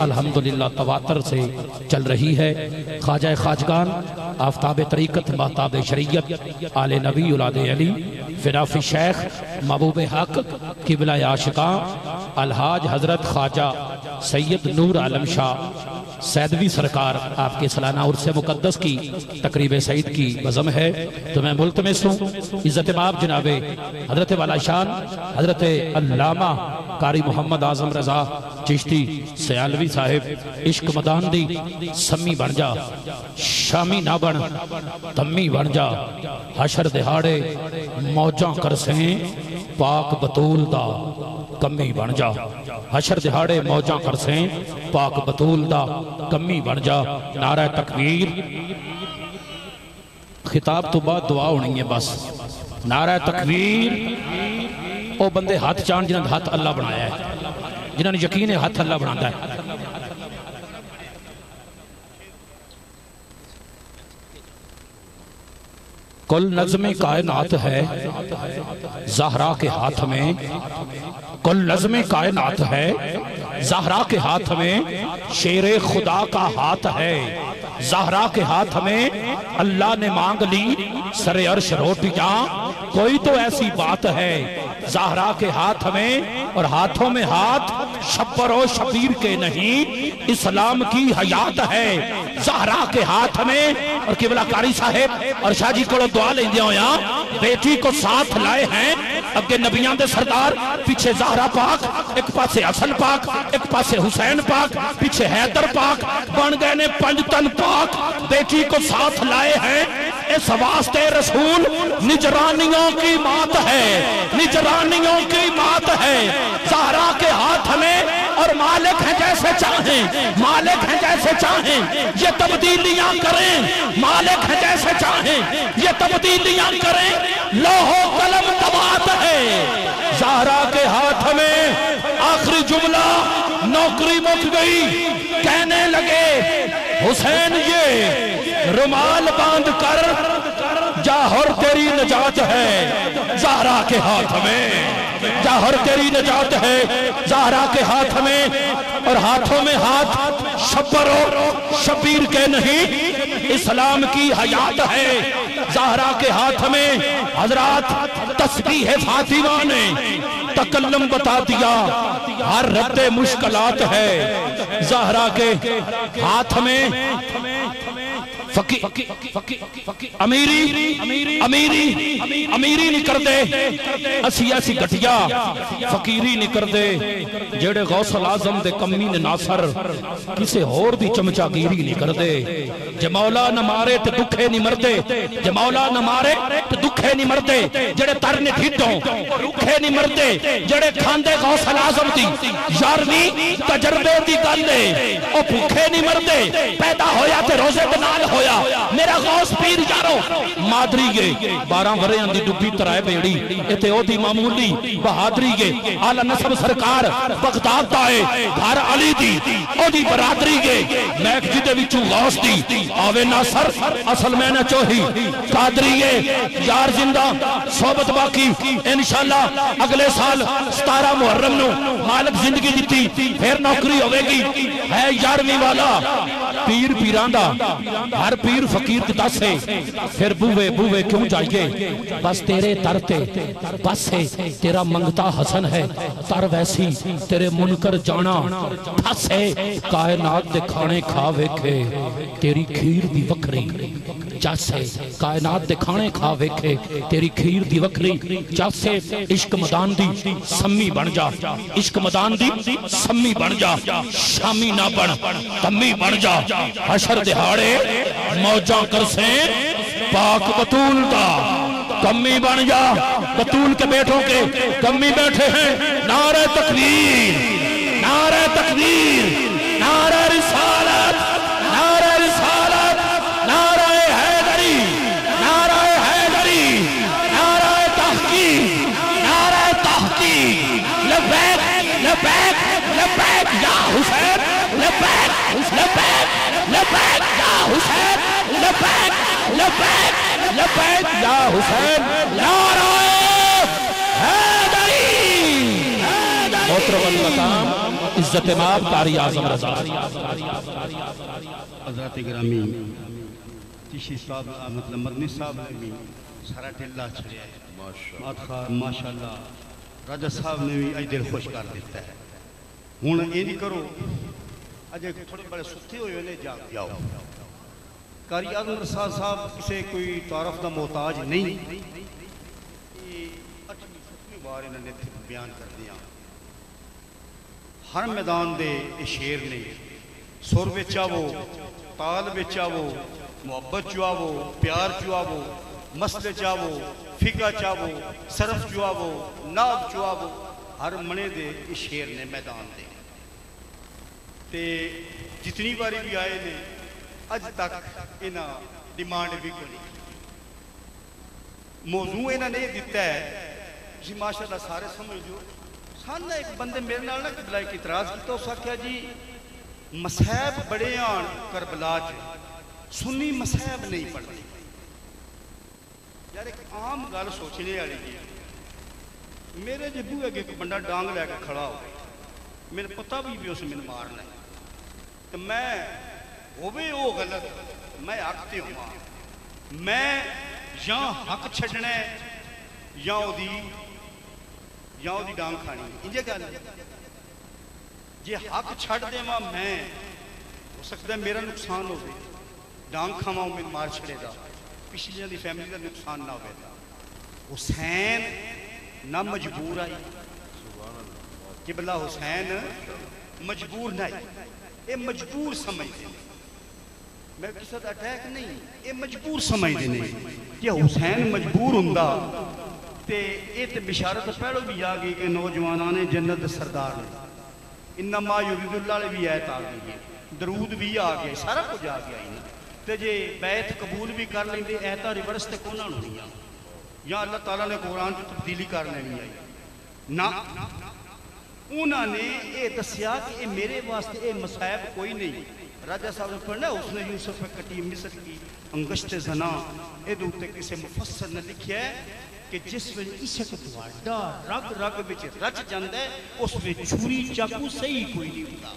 الحمدللہ تواتر سے چل رہی ہے۔ خواجہ خاجگان، آفتاب طریقت محتاب شریعت، آل نبی اولاد علی، فراف شیخ، محبوب حق، قبلہ عاشقان الحاج حضرت خواجہ سید نور عالم شاہ سیدوی سرکار آپ کے سالانہ عرص مقدس کی، تقریب سعید کی بزم ہے۔ تو میں ملتمس ہوں عزت ماب جناب حضرت والا شان، حضرت علامہ قاری محمد اعظم رضا چشتی سیالوی صاحب، عشق مدان دی سمی بن جا، شامی نہ بن، تمی بن جا، حشر دہاڑے موجاں کرسیں پاک بطول دا کمی بن جا۔ حشر دہاڑے موجاں کرسیں، پاک بطول دا کمی بن جا۔ نعرہ تکبیر۔ خطاب تو بعد دعا ہونی ہے بس۔ نعرہ تکبیر۔ او بندے ہاتھ چاند جنہاں ہاتھ اللہ بنایا ہے، جنہاں نے یقین ہے ہاتھ اللہ بناتا ہے۔ کل نظم کائنات ہے، زہرا کے ہاتھ میں۔ کل نظم کائنات ہے، زہرا کے ہاتھ میں۔ شیر خدا کا ہاتھ ہے۔ زہرا کے ہاتھ میں اللہ نے مانگ لی، سر عرش روٹیاں کوئی تو ایسی بات ہے، زہرا کے ہاتھ میں اور ہاتھوں میں ہاتھ شبر و شبیر کے نہیں۔ اسلام کی حیات ہے۔ زہرا کے ہاتھ میں اور قبلہ کاری صاحب اور شاہ جی کو دعا لیں دیا ہویا بیٹی کو ساتھ لائے ہیں۔ اگے نبیان دے سردار، پیچھے زہرا پاک، ایک پاسے اصل پاک، ایک پاسے حسین پاک، پیچھے حیدر پاک۔ بن گئے نے پنجتن پاک۔ بیٹی کو ساتھ لائے ہیں۔ اس واسطے رسول، نجرانیوں کی مات ہے۔ نجرانیوں کی مات ہے۔ زہرا کے ہاتھ میں اور مالک ہیں جیسے چاہیں، مالک ہیں جیسے چاہیں، یہ تبدیلیاں کریں۔ مالک ہیں جیسے چاہیں، یہ تبدیلیاں کریں۔ لوہو قلم تبات ہے۔ زہرا کے ہاتھ میں آخری جملہ نوکری مک گئی۔ کہنے لگے، حسین یہ رمال باندھ کر جاہر تیری نجات ہے، زہرا کے ہاتھ میں۔ جاہر تیری نجات ہے، زہرا کے ہاتھ میں۔ اور ہاتھوں میں ہاتھ، شبر و شبیر کے نہیں، اسلام کی حیات ہے۔ زہرا کے ہاتھ میں حضرات تسبیح فاطمہ نے تکلم بتا دیا، ہر رد مشکلات ہے۔ زہرا کے ہاتھ میں امیری امیری امیری نہیں کر دے اسی ایسی گھٹیا فقیری نہیں کر دے جڑے غوث العظم دے کمی نے ناصر، کسے اور دی چمچا گیری نہیں کر دے جے مولا نہ مارے تے دکھے نہیں مردے جے مولا نہ مارے تے دکھے نہیں مردے جڑے تر نے ڈھٹوں رکھے نہیں مردے جڑے کھاندے غوث العظم دی یارویں تجربے دی گل ہے او بھوکے نہیں مردے پیدا ہویا تے روزے بنال ہویا۔ میرا غوث پیر یارو، مادری گے بارہ ورے اندی ڈبی ترائے بیڑی ایتے او دی معمولی بہادری گے آلہ نصب سرکار بغداد دائے گھر علی دی۔ او دی برادری گے میک جدے جی وچو غوث دی۔ آوے ناصر اصل میں نے چوہی۔ قادری گے یار زندہ، صحبت باقی۔ انشاءاللہ اگلے سال ستارہ محرم نو مالک زندگی دیتی پھر نوکری ہوئے گی۔ ہے یارویں والا۔ پیر پیران دا، ہر پیر فقیر کی دس ہے۔ پھر بوے بوے کیوں جائیے؟ بس تیرے ترتے بس ہے، تیرا منگتا حسن ہے۔ تر ویسی تیرے منکر جانا پھس ہے۔ کائنات دے کھانے کھا ویکھے، تیری کھیر دی وکری جس ہے کائنات دے کھانے کھا ویکھے، تیری کھیر دی وکری جس ہے عشق مدان دی سمی بن جا۔ عشق مدان دی سمی بن جا۔ شامی نہ بن، تمی بن جا۔ حشر دہاڑے موجاں کر سے پاک بطول دا کمی بن جا۔ بطول کے بیٹوں کے کمی بیٹھے ہیں۔ نعرہ تکبیر نعرہ تکبیر، نعرہ رسالت۔ لبیک لبیک لبیک یا حسین لبیک لبیک لبیک یا حسین نعرہ حیدری محترم اللہ عزت ماب کاری آزم رضا حضرت گرامی چشی صاحب مطلب مدنی صاحب نے بھی سارا ٹھلا چھڑیا ہے ماشاءاللہ راجہ صاحب نے بھی اج دل خوش کر دیتا ہے ہوں یہ کرو اج تھوڑے بڑے ستے ہوئے نے جاگ جاؤ کاری اعظم رسا صاحب کسی کوئی تعارف کا محتاج نہیں یہ اٹھویں بار انہوں نے بیان کر دیا ہر میدان دے یہ شیر نے سر بچ آو تال بچ آو محبت چ پیار چ آو مسلے چ آو فقہ چ آو صرف چ ناب چ ہر منے دے یہ شیر نے میدان دے تے جتنی باری بھی آئے نے، اج تک انہاں ڈیمانڈ بھی کوئی موضوع انہاں نے دیتا ہے جی ماشاءاللہ سارے سمجھ جو ساننا ایک بندے میرے نال نہ قبلہ ایک اعتراض کیتا، اس آخیا جی مسحب بڑے آن کربلا چ سنی مسحب نہیں پڑھتے۔ یار ایک عام گل سوچنے والی جی۔ میرے جی بوئے اگے ایک بندہ ڈانگ لے کے کھڑا ہو میرے پتہ بھی بھی اس میں مارنا ہے۔ تو میں ہوئے وہ غلط میں حق تے ہوں. میں یا حق چھڑنا ہے یا وہ دی یا وہ دی ڈانگ کھانی. انجے گل جی حق چھڑ دے ماں میں ہو سکتا ہے میرا نقصان ہو گئے ڈانگ کھاواں میں مار چھڑے دا. پچھلی دی فیملی دا نقصان نہ ہوئے دا. حسین نہ مجبور آئی. قبلہ حسین مجبور نہ آئی. اے مجبور سمجھتے ہیں۔ میں کسی دا اٹیک نہیں اے مجبور سمجھتے ہیں۔ کہ حسین مجبور ہوندا تے اے تے بشارت پہلو بھی آ گئی کہ نوجوانان جنت سردار نے۔ انما یرید اللہ علیہ بھی آیت آ گئی ہے۔ درود بھی آ گیا سارا کچھ آ گیا ہی تے جے بیعت قبول بھی کر لیں دے ایتا ریورس تے کونا نہیں آ۔ یا اللہ تعالیٰ نے قرآن کی تبدیلی کر لینی آئی نہ انہوں نے یہ دسیا کہ یہ میرے واسطے یہ مسائب کوئی نہیں راجہ صاحب نے پڑھنا اس نے یوسف کٹی مصر کی انگشت زنا یہ دوتے کسی مفسر نے لکھیا ہے کہ جس ویلے عشق دواڈا رگ رگ وچ رچ جاندا ہے اس وچ چھری چاقو صحیح کوئی نہیں ہوندا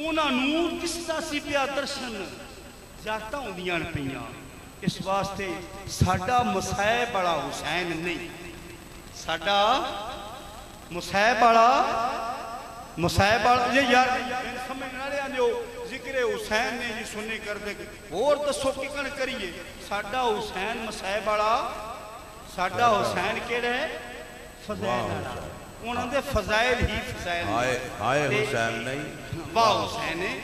انہاں نوں کس دا سی پیا درشن زیادہ ہوندیاں پیاں اس واسطے ساڈا مسائب مسائب بڑا مسائب بڑا یہ یار سمجھ نہ رہے آنے ہو ذکر حسین نے جی سنی کر دے اور دسو کی کن کریے۔ ساڈا حسین مسائب بڑا ساڈا حسین کیڑا ہے؟ فضائل انہوں دے فضائل ہی فضائل آئے آئے حسین نہیں۔ واہ حسین ہے۔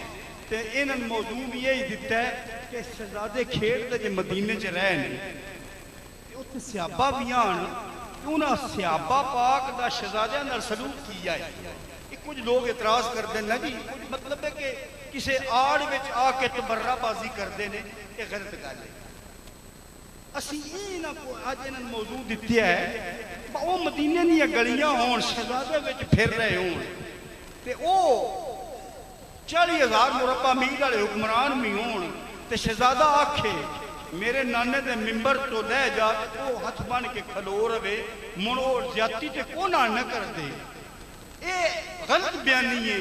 تے انہاں موضوع بھی یہی دیتا ہے کہ شہزادے کھیڑ تے جے مدینے چ رہے نے تے اوتھے صحابہ بھی آن۔ انہاں صحابہ پاک دا شہزادیاں نال سلوک کیا ہے کچھ لوگ اعتراض کرتے ہیں نا جی کچھ مطلب ہے کہ کسی آڑ وچ آ کے تبرہ بازی کرتے ہیں، یہ غلط گل ہے۔ اسی یہ نہ کو اج انہاں موضوع دتی ہے وہ مدینے دی گلیاں ہون شہزادے وچ پھر رہے ہون۔ تے او چالی ہزار مربع میل والے حکمران بھی ہون۔ تے شہزادہ آکھے میرے نانے دے ممبر تو لے جا تے او ہاتھ بن کے کھلو رہے منو زیادتی تے کونا نہ کر دے۔ اے غلط بیانی ہے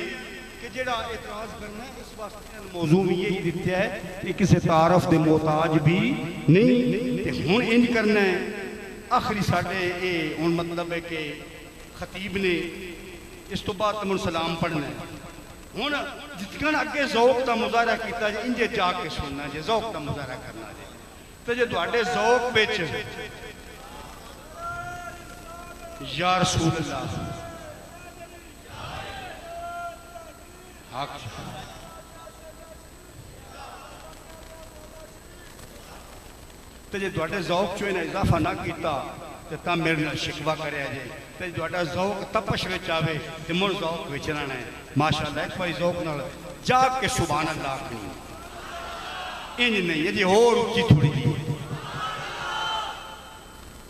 کہ جڑا اعتراض کرنا ہے، اس واسطے موضوع بھی یہی دیتا ہے کہ کسی تعارف دے محتاج بھی نہیں، تے ہن انج کرنا ہے۔ آخری ساڈے اے، ہن مطلب ہے کہ خطیب نے اس تو بعد تمن سلام پڑھنا ہے۔ ہن جتکن اگے ذوق دا مظاہرہ کیتا جے انجے جا کے سننا جے ذوق دا مظاہرہ کرنا جے تے جے تواڈے ذوق وچ یا رسول اللہ حق تے جے تواڈے ذوق چوں انہیں اضافہ نہ کیتا تے تا میرے نال شکوا کریا جے تے جے تواڈا ذوق تپش وچ آوے تے مڑ ذوق وچ رہنا ہے ماشاءاللہ ایک بھائی ذوق نال جاگ کے سبحان اللہ کہنی انج نہیں ہے جی اور اونچی تھوڑی جی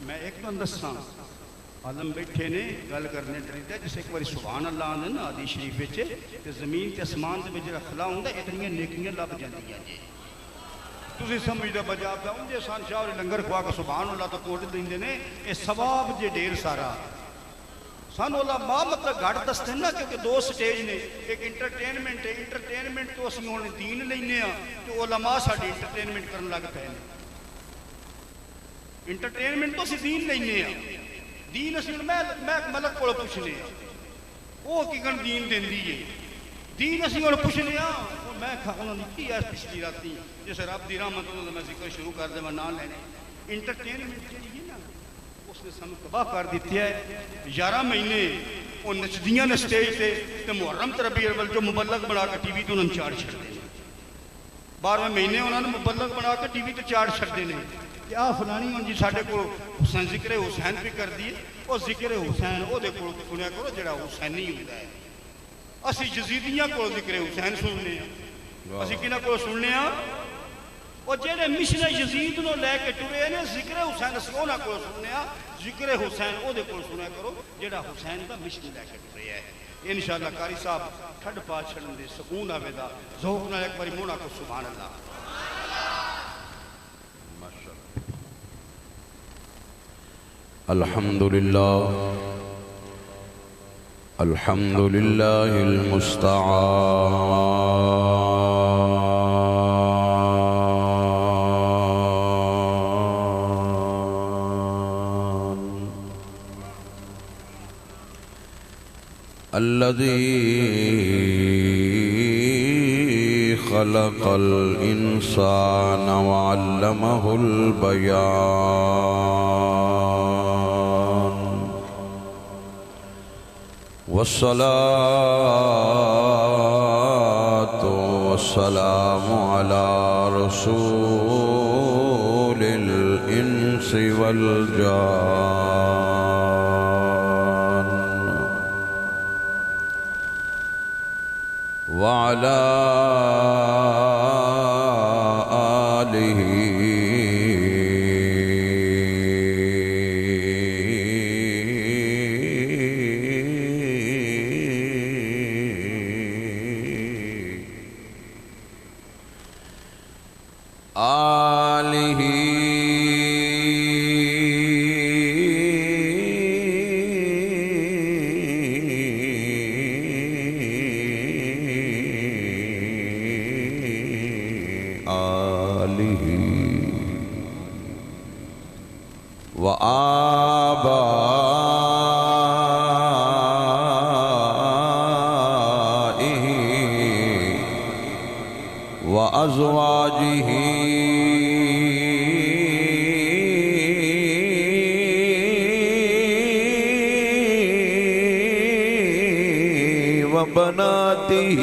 میں ایک بند دساں، عالم بیٹھے نے گل کرنے ڈریدا جس ایک باری سبحان اللہ آندے نا، حدیث شریف وچ تے زمین تے اسمان دے وچ جڑا خلا ہوندا اتنی نیکیاں لب جاندیاں جی تسی سمجھدے بجا پہ ان جے سان شاہ اور لنگر کھوا کے سبحان اللہ تو کوٹ دیندے نے، اے ثواب جے ڈھیر سارا۔ سن علماء مطلب گھٹ دستے نا کیونکہ دو سٹیج نے، ایک انٹرٹینمنٹ ہے انٹرٹینمنٹ تو اسی ہوں دین لینے ہاں تو علماء ساڑھے انٹرٹینمنٹ کرنے لگ پے انٹرٹینمنٹ تو اسی دین لینے ہاں دین اسی میں میں ملک کو پوچھنے ہاں وہ کن دین دین دیئے دین اسی ہوں پوچھنے ہاں میں کھانا نہیں کی اس پچھلی راتی جیسے رب دیرہ مطلب میں ذکر شروع کر دے، میں نہ لینے۔ انٹرٹینمنٹ کے لیے اس نے سانو تباہ کر دیتی ہے۔ یارہ مہینے وہ نچدیاں نے سٹیج تے تے محرم تربی اول جو مبلغ بنا کر ٹی وی تو انہوں نے چار چھڑ دے بارہ مہینے انہوں نے مبلغ بنا کر ٹی وی تو چار چھڑ دے نے۔ کہ آ فلانی ہوں جی ساڑھے کو حسین ذکر حسین پہ کر دیے وہ ذکر حسین وہ دیکھو سنیا کرو جڑا حسین حسینی ہوتا ہے۔ اسی جزیدیاں کو ذکر حسین سننے ہیں اسی کنہ کو سننے ہیں اور جڑے مشن یزید نو لے کے ٹرے نے ذکر حسین سونا کو سنیا ذکر حسین او دے کو سنیا کرو جڑا حسین دا مشن لے کے ٹرے ہے انشاءاللہ کاری صاحب ٹھڈ پا چھڑن دے سکون آوے دا ذوق نال ایک باری مونا کو سبحان اللہ الحمد لله الحمد لله المستعان الذي خلق الإنسان وعلمه البيان والصلاة والسلام على رسول الإنس والجان وعلى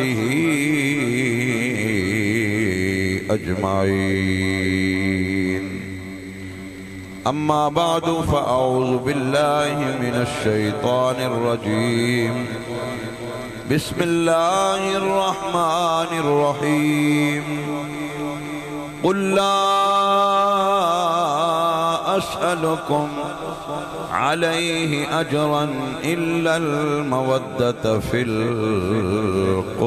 سنته أجمعين. أما بعد فأعوذ بالله من الشيطان الرجيم. بسم الله الرحمن الرحيم. قل لا أسألكم عليه أجرا إلا المودة في القربى.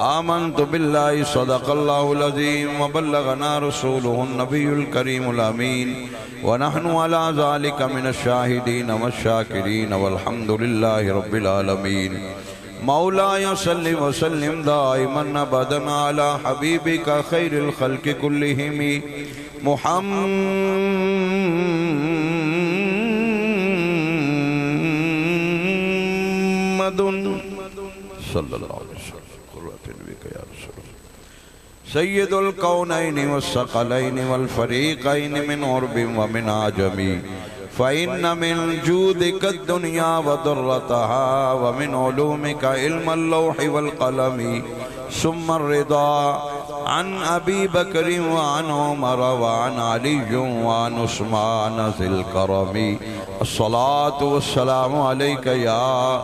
آمنت بالله صدق الله العظيم وبلغنا رسوله النبي الكريم الأمين. ونحن على ذلك من الشاهدين والشاكرين والحمد لله رب العالمين. مولاي صل وسلم دائما ابدا على حبيبك خير الخلق كلهم. محمد صلى الله عليه وسلم. قرة بك يا رسول الله. سيد الكونين والثقلين من عرب ومن عجم فإن من جودك الدنيا وضرتها ومن علومك علم اللوح والقلم ثم الرضا عن أبي بكر وعن عمر وعن علي وعن عثمان ذي الكرم الصلاة والسلام عليك يا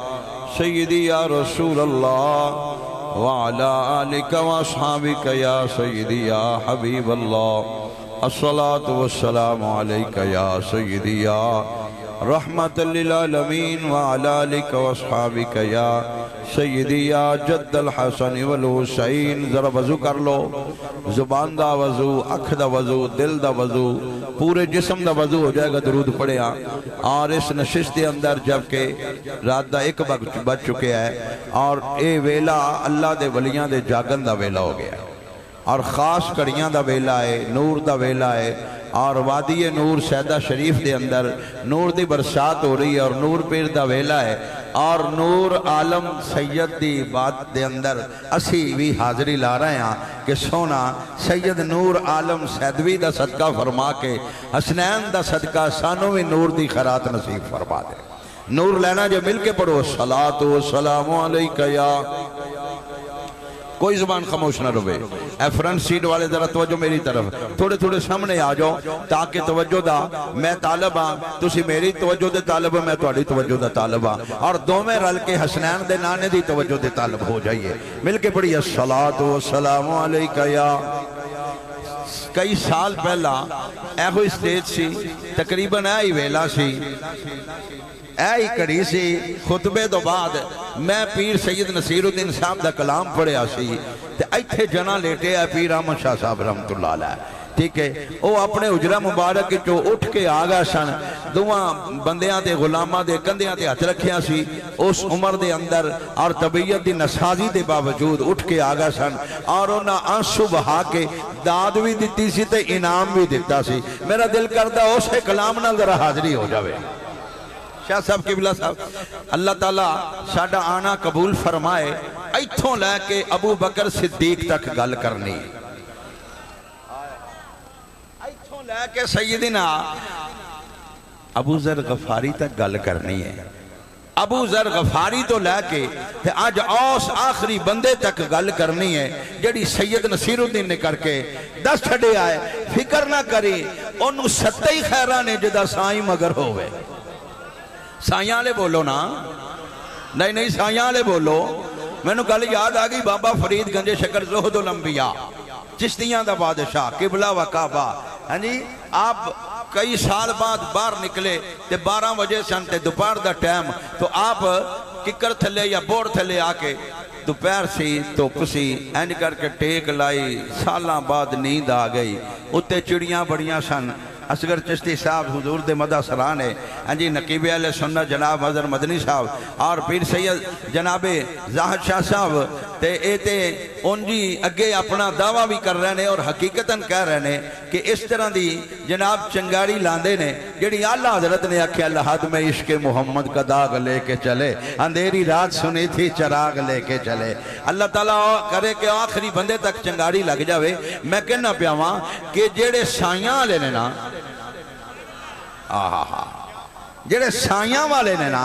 سيدي يا رسول الله وعلى آلك وأصحابك يا سيدي يا حبيب الله الصلاة والسلام عليك يا سيدي يا رحمة للعالمين وعلى آلك وأصحابك يا سیدی یا جد الحسن والحسین ذرا وضو کر لو. زبان دا وضو، اکھ دا وضو، دل دا وضو، پورے جسم دا وضو ہو جائے گا درود پڑے ہاں اور اس نشست دے اندر جبکہ رات دا ایک بچ چکے ہے اور اے ویلا اللہ دے ولیاں دے جاگن دا ویلا ہو گیا ہے۔ اور خاص کڑیاں دا ویلا ہے، نور دا ویلا ہے۔ اور وادی نور سیدہ شریف دے اندر نور دی برسات ہو رہی ہے اور نور پیر دا ویلا ہے۔ اور نور عالم سید دی بات دے اندر اسی بھی حاضری لا رہے ہیں کہ سونا سید نور عالم سیدوی دا صدقہ فرما کے، حسنین دا صدقہ سانو بھی نور دی خیرات نصیب فرما دے۔ نور لینا جو مل کے پڑھو صلاة و سلام علیکہ یا کوئی زبان خاموش نہ روے فرنٹ سیٹ والے ذرا توجہ میری طرف۔ تھوڑے تھوڑے سامنے آ جاؤ تاکہ توجہ دا میں طالب ہاں۔ تسی میری توجہ دے طالب ہاں، میں تہاڈی توجہ دا طالب ہاں۔ اور دوویں رل کے حسنین دے نانے دی توجہ دے طالب ہو جائیے۔ مل کے پڑھیے الصلاۃ والسلام علیکہ یا کئی سال پہلا اے ہوئی سٹیج سی، تقریباً اے ہی ویلا سی۔ اے ہی کڑی سی، خطبے دو بعد میں پیر سید نصیر الدین صاحب دا کلام پڑھیا سی۔ تے ایتھے جنا لیٹے ہے پیر احمد شاہ صاحب رحمت اللہ علیہ۔ ٹھیک ہے وہ اپنے اجرہ مبارک چو اٹھ کے آگا سن۔ دوہاں بندیاں دے غلامہ دے، کندیاں دے ہتھ رکھیاں سی۔ اس عمر دے اندر اور طبیعت دی نسازی دے باوجود اٹھ کے آگا سن۔ اور انہاں آنسو بہا کے داد بھی دیتی سی تے انعام بھی دیتا سی۔ میرا دل کردہ اسے کلام نہ ذرا حاضری ہو جاوے۔ شاہ صاحب قبلہ صاحب، اللہ تعالیٰ ساڑھا آنا قبول فرمائے، ایتھوں لے کے ابو بکر صدیق تک گل کرنی۔ ایتھوں لے کے سیدنا ابو ذر غفاری تک گل کرنی ہے۔ ابو ذر غفاری تو لے کے تے آج اوس آخری بندے تک گل کرنی ہے، جڑی سید نصیر الدین نے کر کے دس چھڑے آئے، فکر نہ کری انہوں ستے ہی خیرہ نے جدہ سائیں مگر ہوئے۔ سائیاں لے بولو نا۔ نہیں نہیں، سائیاں لے بولو۔ میں نے کل یاد آگئی بابا فرید گنجے شکر زہد الانبیاء، چشتیاں دا بادشاہ، قبلہ و کعبہ۔ ہاں جی آپ کئی سال بعد باہر نکلے تے بارہ وجہ سن تے دوپہر دا ٹائم، تو آپ ککر تھلے یا بور تھلے آکے دوپہر سی تو پسی اینڈ کر کے ٹیک لائی، سالاں بعد نیند آ گئی۔ اتے چڑیاں بڑیاں سن۔ اسگر چشتی صاحب حضور دے مدہ سرانے انجی ہاں نقیب علیہ سنہ جناب حضر مدنی صاحب اور پیر سید جناب زاہد شاہ صاحب، تے اے تے ان جی اگے اپنا دعویٰ بھی کر رہے نے اور حقیقتاً کہہ رہے نے کہ اس طرح دی جناب چنگاری لاندے نے جڑی اللہ حضرت نے اکھے اللہ حد میں عشق محمد کا داغ لے کے چلے، اندھیری رات سنی تھی، چراغ لے کے چلے۔ اللہ تعالیٰ کرے کہ آخری بندے تک چنگاری لگ جاوے۔ میں کہنا پیاواں کہ جڑے سائیاں لے نا آہا جڑے سائیاں والے نے نا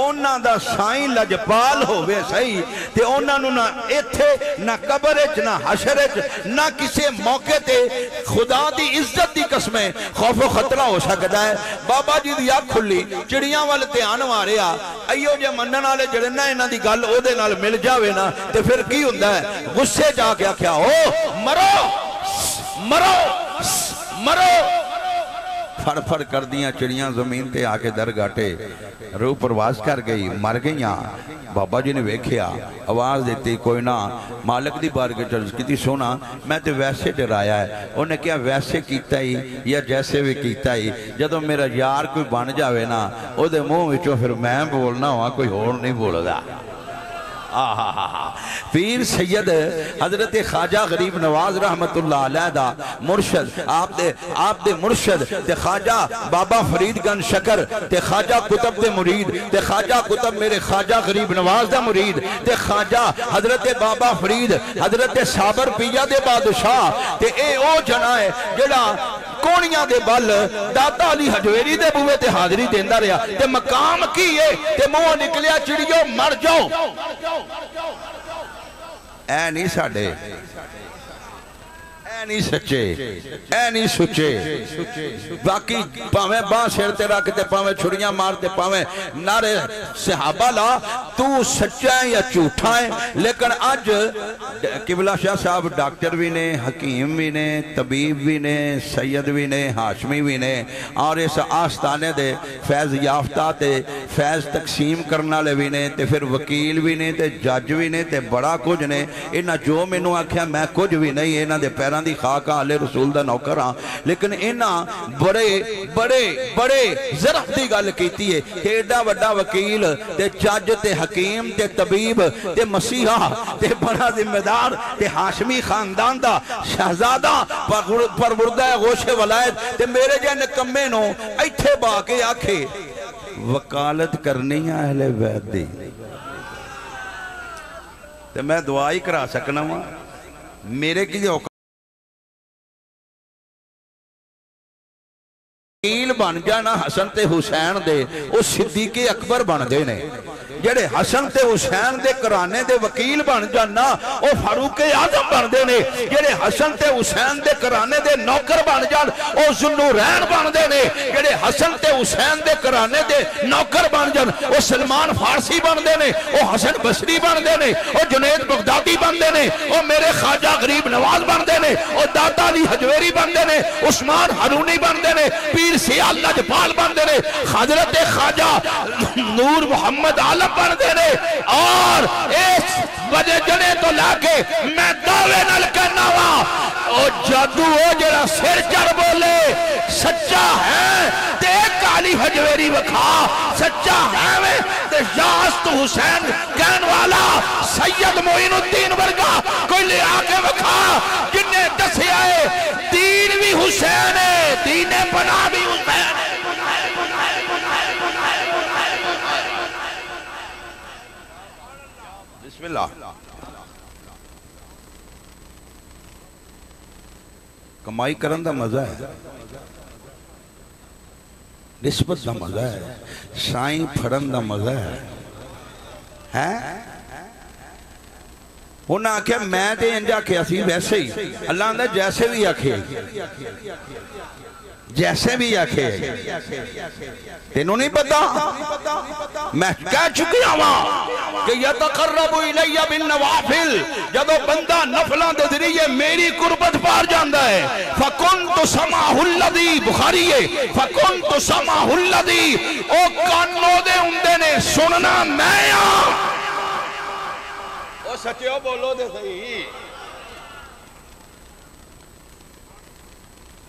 اونا دا سائیں لجپال ہوئے صحیح تے اونا نو نہ ایتھے نہ قبرچ نہ حشرچ نہ کسی موقع تے خدا دی عزت دی قسمیں خوف و خطرہ ہو سکتا ہے بابا جی دی آگ کھلی چڑیاں والے تے آنو آ ایو جے منن والے جڑے نہ انہاں دی گل او دے نال مل جاوے نا تے پھر کی ہوندا ہے غصے جا کے آکھیا او مرو مرو مرو پھڑ پھڑ کر دیاں چڑیاں زمین تے آکے در گاٹے۔ روح پرواز کر گئی، مر گئیاں۔ بابا جی نے ویکھیا، آواز دیتی، کوئی نہ، مالک دی بار کے چرز کیتی سونا، میں تے ویسے ڈرایا ہے۔ انہیں کیا ویسے کیتا ہی یا جیسے بھی کیتا ہی جدو میرا یار کوئی بن جاوے نا، او دے منہ وچوں پھر میں بولنا ہوا کوئی اور نہیں بول گا پیر سید حضرت خواجہ غریب نواز رحمت اللہ علیہ دا مرشد، آپ دے آپ دے مرشد، تے خواجہ بابا فرید گن شکر، تے خواجہ کتب دے مرید، تے خواجہ کتب میرے خواجہ غریب نواز دا مرید، تے خواجہ حضرت بابا فرید، حضرت صابر پیا دے بادشاہ، تے اے او جنا ہے، جڑا کوڑیاں دے بل داتا علی ہجویری دے بوے تے حاضری دیندہ رہا تے مقام کی ہے تے موہ نکلیا چڑیو مر جاؤ اے نہیں ساڑے نہیں سچے، اے نہیں سچے۔ باقی پاویں باں سر تے رکھ تے پاویں چھڑیاں مار تے پاویں۔ نعرے صحابہ لا، تو سچا ہے یا جھوٹا ہے؟ لیکن اج قبلہ شاہ صاحب ڈاکٹر بھی نے، حکیم بھی نے، طبیب بھی نے، سید بھی نے، ہاشمی بھی نے، اور اس آستانے دے فیض یافتہ تے فیض تقسیم کرنا لے بھی نے، تے پھر وکیل بھی نے، تے جج بھی نے، تے بڑا کچھ نے۔ انہاں جو میں نے آکھیا، میں کچھ بھی نہیں، انہاں دے پیران دی خاک آل رسول دا نوکر ہاں۔ لیکن اینا بڑے بڑے بڑے ظرف دی گل کیتی ہے تیڑا وڈا وکیل تے چاج تے حکیم تے طبیب تے مسیحہ تے بڑا ذمہ دار تے حاشمی خاندان دا شہزادہ پر وردہ غوش ولایت تے میرے جے نکمے نو ایتھے باقی آکھے وقالت کرنی ہے اہل بیت دی۔ تے میں دعائی کرا سکنا ہوں میرے کی جو قیل بن جانا حسن تے حسین دے، او صدیق اکبر بن دے نے۔ جڑے حسن تے حسین دے کرانے دے وکیل بن جانا او فاروق اعظم بن دے نے۔ جڑے حسن تے حسین دے کرانے دے نوکر بن جان، او ذنورین بن دے نے۔ جڑے حسن تے حسین دے کرانے دے نوکر بن جان، او سلمان فارسی بن دے نے۔ او حسن بصری بن دے نے۔ او جنید بغدادی بن دے نے۔ او میرے خواجہ غریب نواز بن دے نے۔ او دادا علی حجویری بن دے نے۔ عثمان ہارونی بن دے نے۔ پیر سی اللہ جبال بن دے رہے حضرت خاجہ نور محمد عالم بن دے رہے اور اس وجہ جنے تو لا میں دعوے نل کے وا، او جادو او جرا سر چڑھ بولے، سچا ہے، تے کالی حجویری وکھا، سچا ہے میں تے یاست حسین کہن والا، سید مہین الدین برگا کوئی لے آ کے وکھا جن بنا بھی حسین بسم اللہ۔ کمائی کرن دا مزہ ہے۔ نسبت دا مزہ ہے۔ سائیں پھڑن دا مزہ ہے۔ ہیں؟ انہاں آکھیا، میں دے انجا کیا سی، ویسے ہی۔ اللہ اندھا جیسے بھی آکھیا جیسے بھی آکھے تینوں نہیں پتا؟ میں کہہ چکی ہوں کہ یتقرب الیہ بالنوافل، جدو بندہ نفلاں دے ذریعے میری قربت پار جاندا ہے، فکنت سماح الذی، بخاری ہے، فکنت سماح الذی، او کانو دے ہوندے نے سننا میں ہاں او سچیو بولو دے صحیح۔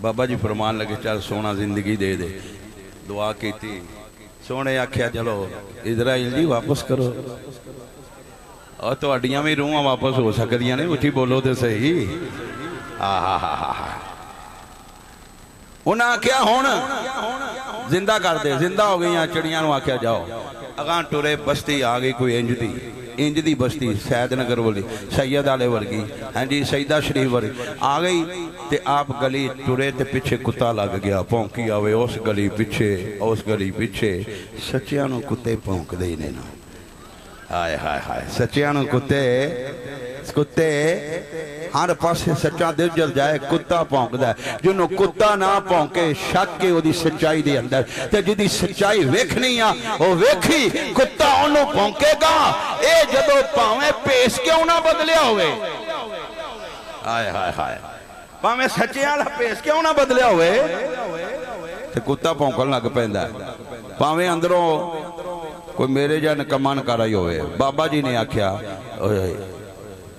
بابا جی پرمان لگے چل سونا زندگی دعا کیلو واپس کرو رواں واپس ہو سی بولو ہا ہا آخیا کرتے زندہ ہو گئی چڑیا نو آخ اگاں تورے بستی آ گئی کوئی اج تھی اج تھی بستی سید نگر بولی سید والے سیدا شریف ورگی آ گئی تے آپ گلی ٹرے تے پیچھے کتا لگ گیا، پونکی آوے اس گلی پیچھے، اس گلی پیچھے۔ سچیاں کتے پونک دے ہی نہیں آئے آئے ہائے سچیاں کتے کتے ہر پاسے سچا دل جل جائے، کتا پونک دے جنوں کتا نہ پونکے، شک کے وہ دی سچائی دے اندر۔ تے جی جدی سچائی ویکھ نہیں آ وہ ویکھی، کتا اونوں پونکے گا۔ اے جدو پاویں پیس کے نہ بدلیا ہوئے۔ آئے آئے آئے ਭਾਵੇਂ ਸੱਚਿਆਂ ਵਾਲਾ ਭੇਸ ਕਿਉਂ ਨਾ ਬਦਲਿਆ ਹੋਵੇ, ਤੇ ਕੁੱਤਾ ਭੌਂਕਣ ਲੱਗ ਪੈਂਦਾ ਭਾਵੇਂ ਅੰਦਰੋਂ ਕੋਈ ਮੇਰੇ ਜਾਂ ਨਕਮਾ ਨਕਾਰਾ ਹੋਵੇ। ਬਾਬਾ ਜੀ ਨੇ ਆਖਿਆ, ਓਏ,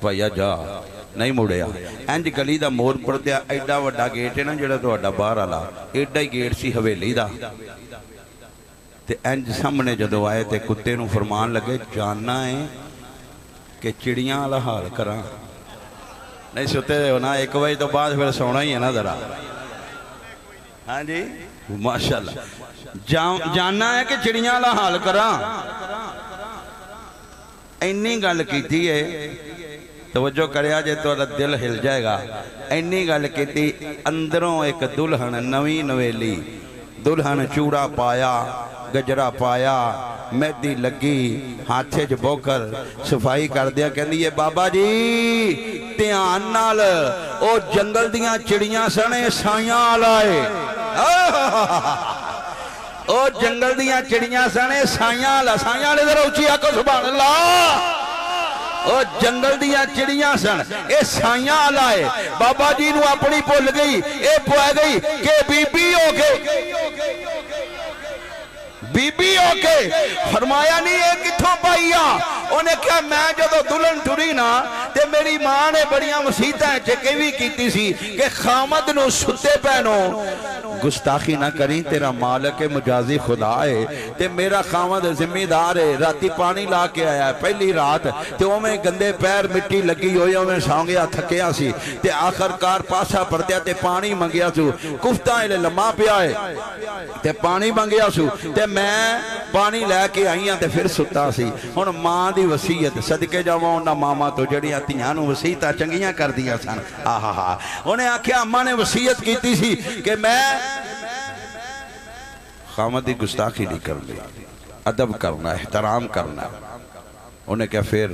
ਭਾਈਆ ਜਾ, ਨਹੀਂ ਮੁੜਿਆ। ਇੰਜ ਗਲੀ ਦਾ ਮੋੜ ਪਰਦਿਆ ਐਡਾ ਵੱਡਾ ਗੇਟ ਹੈ ਨਾ ਜਿਹੜਾ ਤੁਹਾਡਾ ਬਾਹਰ ਵਾਲਾ, ਐਡਾ ਹੀ ਗੇਟ ਸੀ ਹਵੇਲੀ ਦਾ। ਤੇ ਇੰਜ ਸਾਹਮਣੇ ਜਦੋਂ ਆਏ ਤੇ ਕੁੱਤੇ ਨੂੰ ਫਰਮਾਨ ਲੱਗੇ ਜਾਨਣਾ ਹੈ ਕਿ ਚਿੜੀਆਂ ਵਾਲਾ ਹਾਲ ਕਰਾਂ। نہیں ستے دے ہونا، ایک بجے تو بعد پھر سونا ہی ہے نا ذرا۔ ہاں جی؟ ماشاءاللہ۔ جاننا ہے کہ چڑیاں والا حال کرا اینی گل کی تھی ہے، توجہ کریا جے تو دل ہل جائے گا۔ اینی گل کی تھی اندروں ایک دلہن نوی نویلی، دلہن چوڑا پایا۔ گجرہ پایا مہدی لگی، ہاتھے جبو کر صفائی کر دیا کہنے یہ بابا جی تیان نال، او جنگل دیاں چڑیاں سنے سائیاں آلائے او جنگل دیاں چڑیاں سنے سائیاں آلائے سائیاں آلائے در اوچی آکو سبحان اللہ او جنگل دیاں چڑیاں سن، اے سائیاں آلائے بابا جی نو اپنی پول گئی، اے پوائے گئی کہ بی بی ہو گئی بی بی ہو کے۔ فرمایا نہیں، یہ کتھوں پائیا انہیں کیا میں جدو دلن ٹھوڑی نا، تے میری ماں نے بڑیاں مسیطہ ہیں چکے بھی کیتی سی کہ خامد نو ستے پہنو۔ گستاخی نہ کریں، تیرا مالک مجازی خدا ہے۔ تے میرا خامد ذمہ دار ہے، راتی پانی لا کے آیا ہے۔ پہلی رات تے وہ میں گندے پیر مٹی لگی ہوئی او میں سانگیا تھکیا سی۔ تے آخر کار پاسا پڑتیا تے پانی منگیا سو۔ کفتہ لے لما پیا ہے۔ تے پانی منگیا سو۔ تے میں پانی لے کے آئی ہاں تے پھر ستا سی۔ ہن ماں دی وصیت، صدقے جاواں انہاں ماما تو جڑیاں تیاں نو وصیتاں چنگیاں کر دیا سن۔ آہا ہا۔ انہیں آکھیا اماں نے وصیت کیتی سی کہ میں خامد دی گستاخی نہیں کرنی۔ ادب کرنا، احترام کرنا۔ انہیں کیا پھر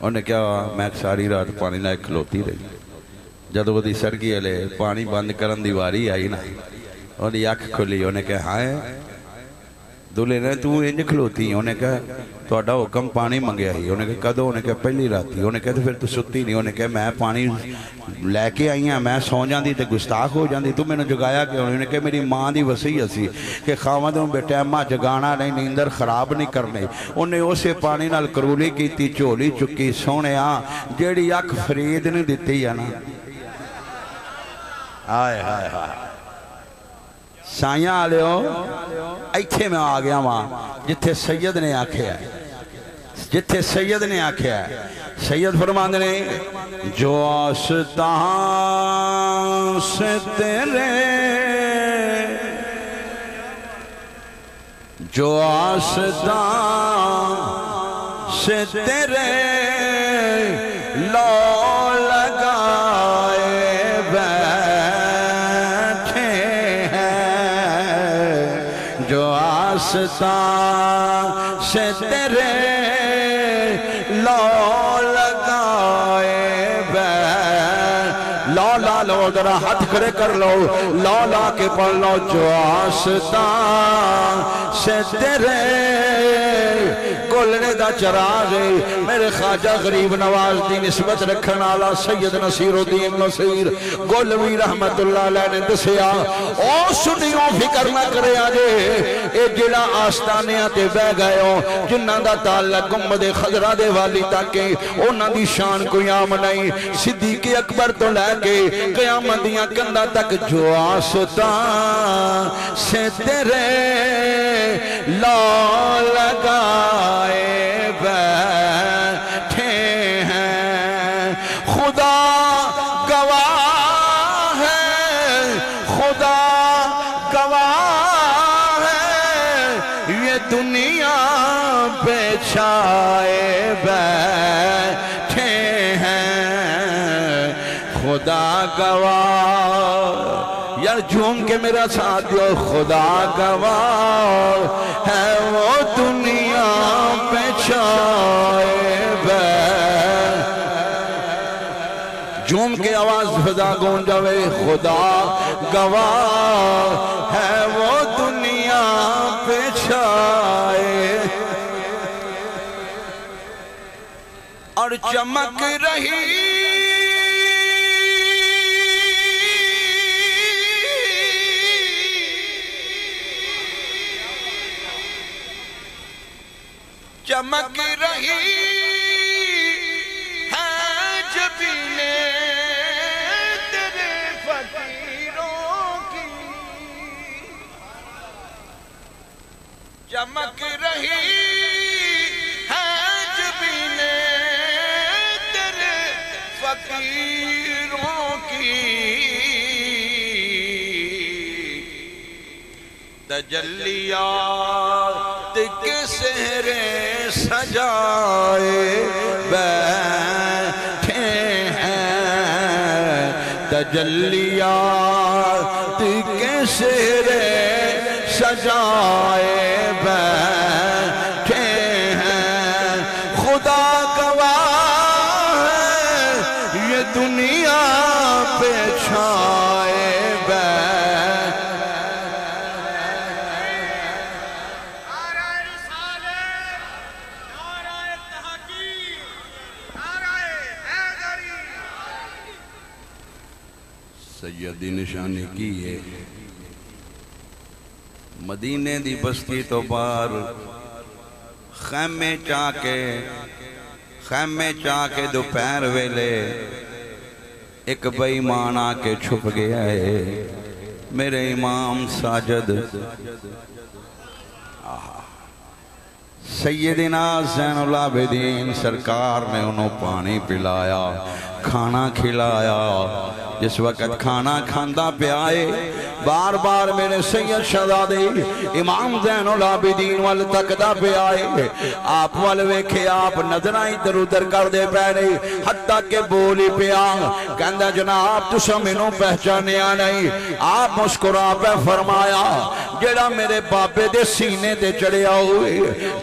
انہیں کیا میں ساری رات پانی نہ کھلوتی رہی۔ جدو دی سرگی علی پانی بند کرن دی واری آئی نا انہیں یک کھلی انہیں کہا ہاں دلے نے تو انج کھلوتی انہیں کہا تو اڈا حکم پانی منگیا ہی انہیں کہا کدو انہیں کہا پہلی راتی انہیں کہا تو پھر تو ستی نہیں انہیں کہا میں پانی لے کے آئی ہاں میں سو جان دی تے گستاخ ہو جان دی تو میں نے جگایا کہ انہیں کہا میری ماں دی وسیعت سی کہ خامد ہوں بیٹے اممہ جگانا نہیں نیندر خراب نہیں کرنے انہیں اسے پانی نال کرولی کیتی چولی چکی سونے آ جیڑی اک فرید نہیں دیتی ہے نا آئے آئے آئے سائیاں آلے ہو ایتھے میں آگیا وہاں جتھے سید نے آکھے ہے جتھے سید نے آکھے ہے سید فرمان نے جو آستان سے تیرے جو آستان سے تیرے لو واسطہ سے تیرے لو لگائے بے۔ لو لا لو، ذرا ہاتھ کھڑے کر لو۔ لو لا کے پڑھ لو جو آستا سے تیرے کولنے دا چراغ میرے خواجہ غریب نواز دی نسبت رکھن والا سید نصیر الدین نصیر۔ گولوی رحمت اللہ علیہ نے دسیا، او سنیو فکر نہ کرے جے اے جڑا آستانیاں تے بہ گئے ہو، جنہ دا تعلق گمد خضرہ دے والی تاکے او نا دی شان کو یام نہیں۔ صدیق اکبر تو لے کے قیامت دیاں کندا تک جو آستا سے تیرے لا لگائے بے کہ میرا ساتھ جو خدا گواہ ہے وہ دنیا پہ چھائے جھوم کے آواز فضا گون جاوے خدا گواہ ہے وہ دنیا پہ چھائے۔ اور چمک رہی چمک رہی ہے جبینے تیرے فقیروں کی چمک رہی فقیروں کی تجلیات سہرے سجائے بیٹھے ہیں۔ تجلیات کے سہرے سجائے بیٹھے مدینے دی بستی تو بار خیمے چاہ کے، خیمے چاہ کے دوپہر ویلے ایک بئی مان آ کے چھپ گیا ہے۔ میرے امام ساجد۔ سیدنا زین العابدین سرکار نے انہوں پانی پلایا، کھانا کھلایا۔ جس وقت کھانا کھاندہ پہ آئے بار بار میرے سید شہزادے امام زین العابدین وال تکدا پہ آئے۔ آپ وال ویکھے، آپ نظرائیں ادھر ادھر کر دے پہنے حتیٰ کہ بولی پہ آ۔ کہندہ، جناب تو مینوں پہچانیا نہیں۔ آپ مسکرا پہ فرمایا جیڑا میرے بابے دے سینے دے چڑھیا ہوئے،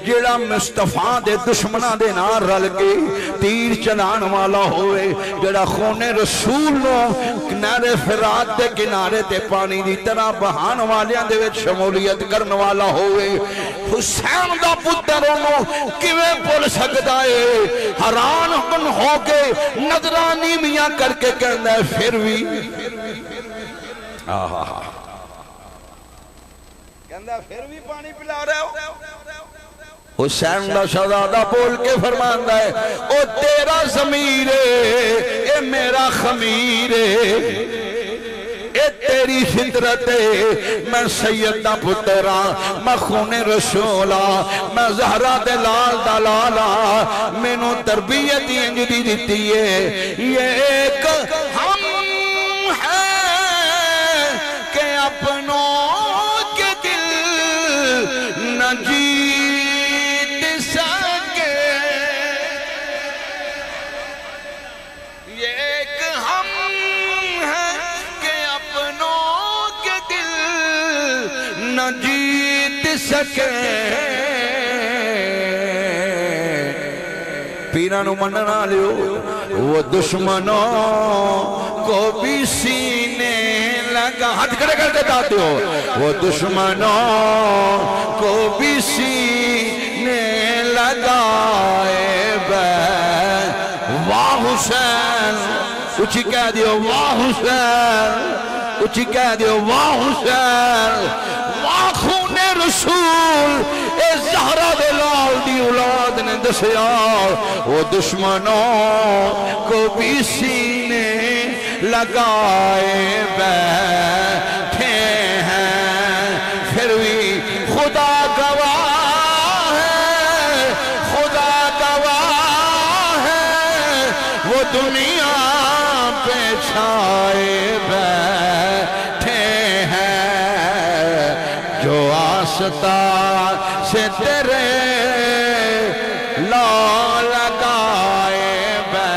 جیڑا مصطفیٰ دے دشمنہ دے نار رل کے تیر چلان والا ہوئے، جیڑا خون رسول نو کنارے فرات دے کنارے تے پانی دی طرح بہان والیاں دے وچ شمولیت کرن والا ہوئے۔ حسین دا پتر انہوں کیویں بول سکتا ہے؟ حران کن ہو کے نظرانی میاں کر کے کہنا ہے، پھر بھی۔ آہا۔ کہندہ پھر بھی پانی پلا رہے ہو حسین دا شہزادہ بول کے فرماندہ ہے او تیرا ضمیر اے میرا خمیر اے تیری فطرت میں سید دا پترا میں خون رسولا میں زہرہ دے لال دا لالا میں نو تربیت انجدی دیتی ہے یہ ایک ہم ہے کہ اپنوں سکے پیرانو مننا لیو وہ دشمنوں کو بھی سینے لگا ہاتھ کھڑے کر دیتا ہو وہ دشمنوں کو بھی سینے لگائے بے واہ حسین اچھی کہہ دیو واہ حسین اچھی کہہ دیو واہ حسین رسول، اے زہرہ دے لال دی اولاد نے دسیا وہ دشمنوں کو بھی سینے لگائے بے آستا سے تیرے لا لگائے بے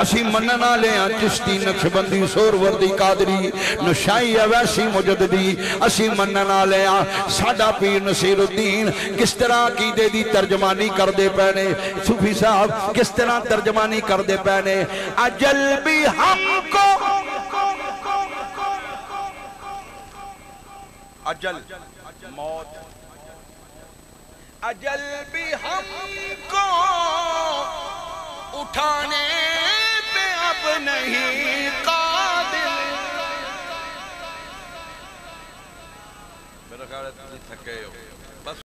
اسی مننا لے ہیں چشتی نقشبندی سوروردی قادری، نشائی ویسی مجددی۔ اسی مننا لے ہیں ساڑا پیر نصیر الدین کس طرح کی دے دی ترجمانی کر دے پہنے صوفی صاحب، کس طرح ترجمانی کر دے پہنے اجل بھی ہم کو اجل موت۔ اجل بھی ہم کو اٹھانے پہ اب نہیں قادر میرا خیال ہے تجھے تھکے ہو۔